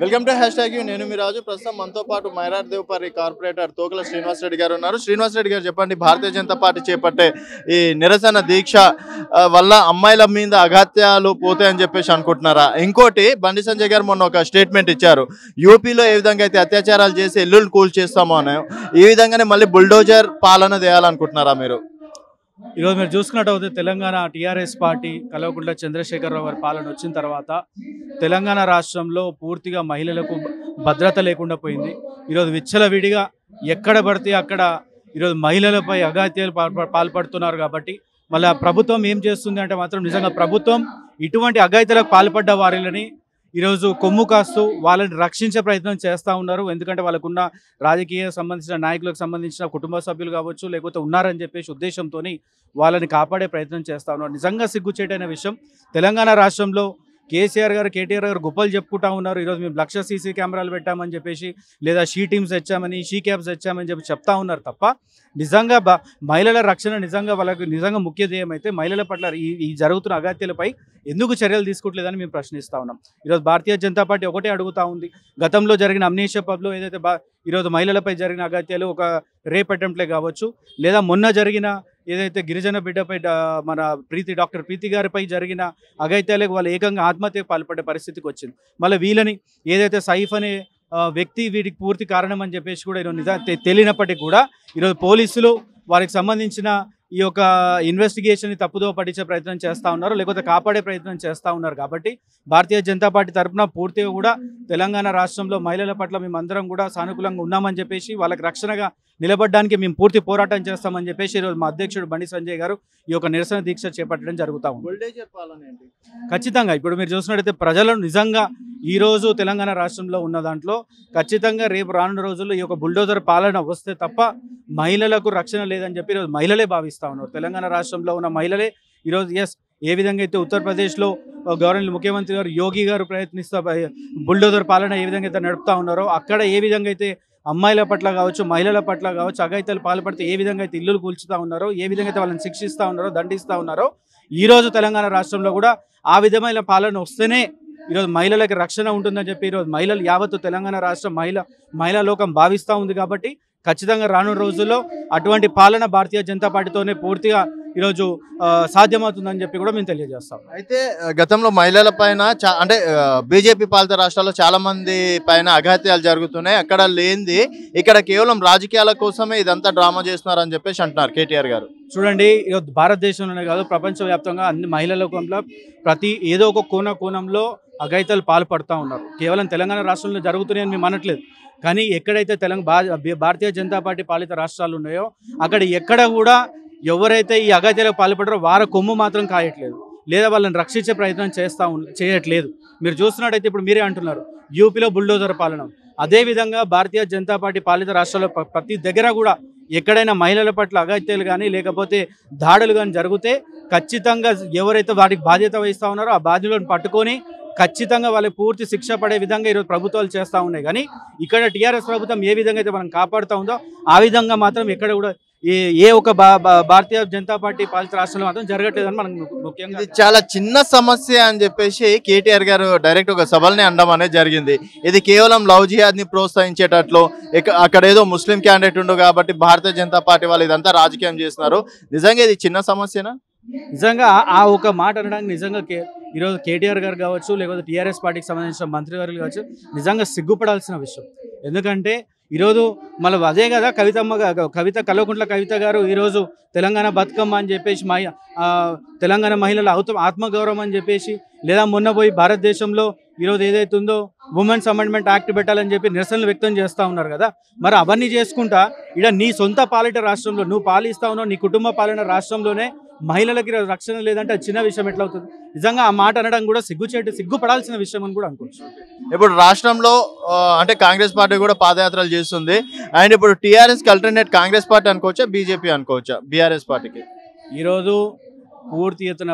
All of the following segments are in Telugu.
వెల్కమ్ టు హ్యాష్ ట్యాగ్ నేను మీ రాజు ప్రస్తుతం మనతో పాటు మైరార్ దేవపల్లి కార్పొరేటర్ తోకల శ్రీనివాస్ రెడ్డి గారు ఉన్నారు. శ్రీనివాస్ రెడ్డి గారు చెప్పండి భారతీయ జనతా పార్టీ చేపట్టే ఈ నిరసన దీక్ష వల్ల అమ్మాయిల మీద అఘాత్యాలు పోతాయని చెప్పేసి అనుకుంటున్నారా? ఇంకోటి బండి సంజయ్ గారు మొన్న ఒక స్టేట్మెంట్ ఇచ్చారు. యూపీలో ఏ విధంగా అయితే అత్యాచారాలు చేసి ఇల్లులు కూల్ చేస్తామో అని ఈ విధంగానే మళ్ళీ బుల్డోజర్ పాలన చేయాలనుకుంటున్నారా మీరు? ఈరోజు మీరు చూసుకున్నట్టయితే తెలంగాణ టీఆర్ఎస్ పార్టీ కల్వకుంట్ల చంద్రశేఖరరావు గారి పాలన వచ్చిన తర్వాత తెలంగాణ రాష్ట్రంలో పూర్తిగా మహిళలకు భద్రత లేకుండా పోయింది. ఈరోజు విచ్చలవిడిగా ఎక్కడ పడితే అక్కడ ఈరోజు మహిళలపై అగాత్యాలు పాల్ప- పాల్పడుతున్నారు కాబట్టి మళ్ళీ ప్రభుత్వం ఏం చేస్తుంది అంటే మాత్రం నిజంగా ప్రభుత్వం ఇటువంటి అఘాయిత్యాలకు పాల్పడ్డ వారిని ఈరోజు కొమ్ము కాస్తూ వాళ్ళని రక్షించే ప్రయత్నం చేస్తూ ఉన్నారు. ఎందుకంటే వాళ్ళకున్న రాజకీయ సంబంధించిన నాయకులకు సంబంధించిన కుటుంబ సభ్యులు కావచ్చు లేకపోతే ఉన్నారని చెప్పేసి ఉద్దేశంతో వాళ్ళని కాపాడే ప్రయత్నం చేస్తూ ఉన్నారు. నిజంగా సిగ్గుచేటైన విషయం తెలంగాణ రాష్ట్రంలో కేసీఆర్ గారు కేటీఆర్ గారు గొప్పలు చెప్పుకుంటా ఉన్నారు. ఈరోజు మేము లక్ష సీసీ కెమెరాలు పెట్టామని చెప్పేసి లేదా షీ టీమ్స్ తెచ్చామని షీ క్యాబ్స్ తెచ్చామని చెప్పి చెప్తా ఉన్నారు తప్ప నిజంగా మహిళల రక్షణ నిజంగా వాళ్ళకు నిజంగా ముఖ్య ధ్యేయం అయితే మహిళల పట్ల ఈ ఈ జరుగుతున్న అగత్యాలపై ఎందుకు చర్యలు తీసుకోవట్లేదని మేము ప్రశ్నిస్తా ఉన్నాం. ఈరోజు భారతీయ జనతా పార్టీ ఒకటే అడుగుతా ఉంది. గతంలో జరిగిన అమ్నేషియా పబ్లో ఏదైతే బా ఈరోజు మహిళలపై జరిగిన అగత్యాలు ఒక రేప్ అటెంప్ట్లే కావచ్చు లేదా మొన్న జరిగిన ఏదైతే గిరిజన బిడ్డపై మన ప్రీతి డాక్టర్ ప్రీతి గారిపై జరిగిన అగైత్యాలకు వాళ్ళు ఏకంగా ఆత్మహత్యకు పాల్పడే పరిస్థితికి వచ్చింది. మళ్ళీ వీళ్ళని ఏదైతే సైఫ్ అనే వ్యక్తి వీటికి పూర్తి కారణం అని చెప్పేసి కూడా ఈరోజు నిజా తెలియనప్పటికీ కూడా ఈరోజు పోలీసులు వారికి సంబంధించిన ఈ యొక్క ఇన్వెస్టిగేషన్ తప్పుదో పట్టించే ప్రయత్నం చేస్తూ ఉన్నారు లేకపోతే కాపాడే ప్రయత్నం చేస్తూ ఉన్నారు కాబట్టి భారతీయ జనతా పార్టీ తరఫున పూర్తిగా కూడా తెలంగాణ రాష్ట్రంలో మహిళల పట్ల మేమందరం కూడా సానుకూలంగా ఉన్నామని చెప్పేసి వాళ్ళకి రక్షణగా నిలబడడానికి మేము పూర్తి పోరాటం చేస్తామని చెప్పేసి ఈరోజు మా అధ్యక్షుడు బండి సంజయ్ గారు ఈ యొక్క నిరసన దీక్ష చేపట్టడం జరుగుతూ ఉంది. బుల్డోజర్ పాలన ఏంటి? ఖచ్చితంగా ఇప్పుడు మీరు చూసినట్టయితే ప్రజలను నిజంగా ఈ రోజు తెలంగాణ రాష్ట్రంలో ఉన్న దాంట్లో ఖచ్చితంగా రేపు రానున్న రోజుల్లో ఈ యొక్క బుల్డోజర్ పాలన వస్తే తప్ప మహిళలకు రక్షణ లేదని చెప్పి ఈరోజు మహిళలే భావిస్తా ఉన్నారు. తెలంగాణ రాష్ట్రంలో ఉన్న మహిళలే ఈరోజు ఎస్ ఏ విధంగా అయితే ఉత్తరప్రదేశ్లో గవర్నర్ ముఖ్యమంత్రి గారు యోగి గారు ప్రయత్నిస్తా బుల్డోజర్ పాలన ఏ విధంగా అయితే నడుపుతా ఉన్నారో అక్కడ ఏ విధంగా అయితే అమ్మాయిల పట్ల కావచ్చు మహిళల పట్ల కావచ్చు అఘాయిత్యాలు పాల్పడితే ఏ విధంగా అయితే ఇల్లులు కూల్చుతా ఉన్నారో ఏ విధంగా అయితే వాళ్ళని శిక్షిస్తూ ఉన్నారో దండిస్తూ ఉన్నారో ఈరోజు తెలంగాణ రాష్ట్రంలో కూడా ఆ విధమైన పాలన వస్తేనే ఈరోజు మహిళలకు రక్షణ ఉంటుందని చెప్పి ఈరోజు మహిళలు యావత్తు తెలంగాణ రాష్ట్రం మహిళ మహిళా లోకం భావిస్తూ ఉంది కాబట్టి ఖచ్చితంగా రానున్న రోజుల్లో అటువంటి పాలన భారతీయ జనతా పార్టీతోనే పూర్తిగా ఈరోజు సాధ్యమవుతుందని చెప్పి కూడా మేము తెలియజేస్తాం. అయితే గతంలో మహిళల పైన చా- అంటే బీజేపీ పాలిత రాష్ట్రాల్లో చాలా మంది పైన అఘాత్యాలు జరుగుతున్నాయి. అక్కడ లేనిది ఇక్కడ కేవలం రాజకీయాల కోసమే ఇదంతా డ్రామా చేస్తున్నారని చెప్పేసి అంటున్నారు కేటీఆర్ గారు. చూడండి భారతదేశంలోనే కాదు ప్రపంచవ్యాప్తంగా అన్ని మహిళల లోకంలో ప్రతి ఏదో ఒక కోన కోణంలో అఘాయితాలు పాల్పడుతూ ఉన్నారు. కేవలం తెలంగాణ రాష్ట్రంలో జరుగుతున్నాయని మేము అనట్లేదు. కానీ ఎక్కడైతే తెలంగాణ భారతీయ జనతా పార్టీ పాలిత రాష్ట్రాలు ఉన్నాయో అక్కడ ఎక్కడ కూడా ఎవరైతే ఈ అఘాయిత్యాలకు పాల్పడారో వార కొమ్ము మాత్రం కాయట్లేదు. లేదా వాళ్ళని రక్షించే ప్రయత్నం చేస్తా చేయట్లేదు. మీరు చూస్తున్నట్టయితే ఇప్పుడు మీరే అంటున్నారు యూపీలో బుల్డోజర్ పాలన. అదేవిధంగా భారతీయ జనతా పార్టీ పాలిత రాష్ట్రాల్లో ప్రతి దగ్గర కూడా ఎక్కడైనా మహిళల పట్ల అగత్యాలు కానీ లేకపోతే దాడులు కానీ జరిగితే ఖచ్చితంగా ఎవరైతే వాటికి బాధ్యత వహిస్తూ ఉన్నారో ఆ బాధ్యతలను పట్టుకొని ఖచ్చితంగా వాళ్ళకి పూర్తి శిక్ష పడే విధంగా ఈరోజు ప్రభుత్వాలు చేస్తూ ఉన్నాయి. కానీ ఇక్కడ టీఆర్ఎస్ ప్రభుత్వం ఏ విధంగా అయితే మనం కాపాడుతూ ఉందో ఆ విధంగా మాత్రం ఎక్కడ కూడా ఏ ఏ ఒక భారతీయ జనతా పార్టీ పాలిత రాష్ట్రంలో మాత్రం జరగట్లేదని మనం ముఖ్యంగా ఇది చాలా చిన్న సమస్య అని చెప్పేసి కేటీఆర్ గారు డైరెక్ట్ ఒక సభల్ని అనడం అనేది జరిగింది. ఇది కేవలం లవ్ జిహాద్ని ప్రోత్సహించేటట్లు అక్కడ ఏదో ముస్లిం క్యాండిడేట్ ఉండు కాబట్టి భారతీయ జనతా పార్టీ వాళ్ళు ఇదంతా రాజకీయం చేస్తున్నారు. నిజంగా ఇది చిన్న సమస్యనా? నిజంగా ఆ- ఆ ఒక మాట అనడానికి నిజంగా కే ఈరోజు కేటీఆర్ గారు కావచ్చు లేకపోతే టీఆర్ఎస్ పార్టీకి సంబంధించిన మంత్రి గారు కావచ్చు నిజంగా సిగ్గుపడాల్సిన విషయం. ఎందుకంటే ఈరోజు మళ్ళీ అదే కదా కవితమ్మ కవిత కల్వకుంట్ల కవిత గారు ఈరోజు తెలంగాణ బతుకమ్మ అని చెప్పేసి మహి తెలంగాణ మహిళల అవుత ఆత్మగౌరవం అని చెప్పేసి లేదా మొన్న పోయి భారతదేశంలో ఈరోజు ఏదైతే ఉందో ఉమెన్స్ అమెండ్మెంట్ యాక్ట్ పెట్టాలని చెప్పి నిరసనలు వ్యక్తం చేస్తూ ఉన్నారు కదా మరి అవన్నీ చేసుకుంటా ఇక నీ సొంత పాలిట రాష్ట్రంలో నువ్వు పాలిస్తా ఉన్నావు నీ కుటుంబ పాలన రాష్ట్రంలోనే మహిళలకి రక్షణ లేదంటే చిన్న విషయం ఎట్లా అవుతుంది నిజంగా ఆ మాట అనడం కూడా సిగ్గుచేటు సిగ్గుపడాల్సిన విషయం అని కూడా అనుకోవచ్చు. ఇప్పుడు రాష్ట్రంలో అంటే కాంగ్రెస్ పార్టీ కూడా పాదయాత్రలు చేస్తుంది. అండ్ ఇప్పుడు టీఆర్ఎస్కి అల్టర్నేట్ కాంగ్రెస్ పార్టీ అనుకోవచ్చా బీజేపీ అనుకోవచ్చా బీఆర్ఎస్ పార్టీకి? ఈరోజు పూర్తి ఎత్తున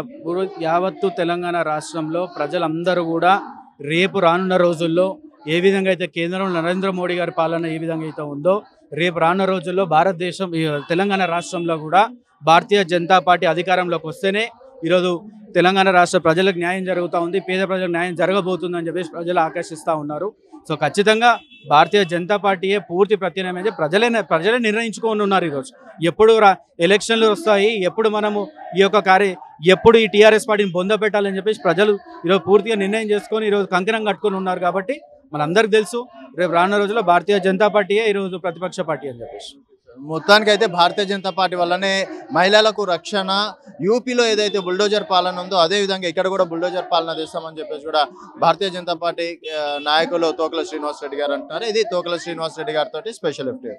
యావత్తు తెలంగాణ రాష్ట్రంలో ప్రజలందరూ కూడా రేపు రానున్న రోజుల్లో ఏ విధంగా అయితే కేంద్రంలో నరేంద్ర మోడీ గారి పాలన ఏ విధంగా అయితే ఉందో రేపు రానున్న రోజుల్లో భారతదేశం ఈ తెలంగాణ రాష్ట్రంలో కూడా భారతీయ జనతా పార్టీ అధికారంలోకి వస్తేనే ఈరోజు తెలంగాణ రాష్ట్ర ప్రజలకు న్యాయం జరుగుతూ ఉంది పేద ప్రజలకు న్యాయం జరగబోతుందని చెప్పేసి ప్రజలు ఆకర్షిస్తూ ఉన్నారు. సో ఖచ్చితంగా భారతీయ జనతా పార్టీయే పూర్తి ప్రత్యామ్నాయం అయితే ప్రజలే ప్రజలే నిర్ణయించుకొని ఉన్నారు ఈరోజు. ఎప్పుడు రా ఎలక్షన్లు వస్తాయి ఎప్పుడు మనము ఈ యొక్క కార్య ఎప్పుడు ఈ టీఆర్ఎస్ పార్టీని బొంద పెట్టాలని చెప్పేసి ప్రజలు ఈరోజు పూర్తిగా నిర్ణయం చేసుకొని ఈరోజు కంకణం కట్టుకొని ఉన్నారు కాబట్టి మనందరికీ తెలుసు రేపు రానున్న రోజుల్లో భారతీయ జనతా పార్టీయే ఈరోజు ప్రతిపక్ష పార్టీ అని చెప్పేసి. మొత్తానికి అయితే భారతీయ జనతా పార్టీ వల్లనే మహిళలకు రక్షణ యూపీలో ఏదైతే బుల్డోజర్ పాలన ఉందో అదే విధంగా ఇక్కడ కూడా బుల్డోజర్ పాలన తెస్తామని చెప్పేసి కూడా భారతీయ జనతా పార్టీ నాయకులు తోకల శ్రీనివాస్ రెడ్డి గారు అంటున్నారు. ఇది తోకల శ్రీనివాస్ రెడ్డి గారితో స్పెషల్ ఎఫ్టీ